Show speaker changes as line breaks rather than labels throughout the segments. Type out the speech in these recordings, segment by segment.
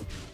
You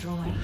destroyed.